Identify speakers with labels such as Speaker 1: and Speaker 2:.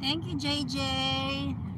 Speaker 1: Thank you, JJ.